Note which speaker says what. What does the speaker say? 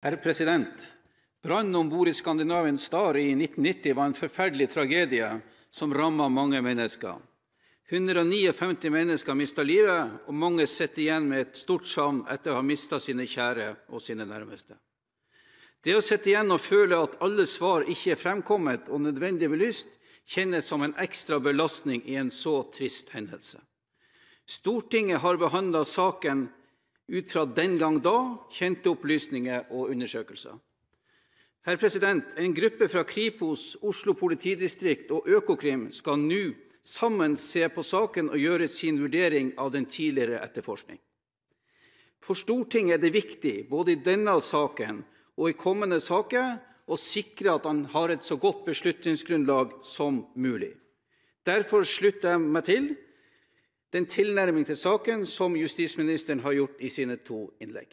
Speaker 1: Herr president! Brannen om bord i Skandinavien Star i 1990 var en forferdelig tragedie som rammet mange mennesker. 159 mennesker mistet livet, og mange sitter igjen med et stort savn etter å ha mistet sine kjære og sine nærmeste. Det å sitte igjen og føle at alle svar ikke er fremkommet og nødvendig belyst, kjennes som en ekstra belastning i en så trist hendelse. Stortinget har behandlet saken ut fra den gang da kjente opplysninger og undersøkelser. Herr president, En gruppe fra Kripos, Oslo politidistrikt og Økokrim skal nå sammen se på saken og gjøre sin vurdering av den tidligere etterforskning. For Stortinget er det viktig, både i denne saken og i kommende saker, å sikre at han har et så godt beslutningsgrunnlag som mulig. Derfor slutter jeg meg til den tilnærming til saken som justisministeren har gjort i sine to innlegg.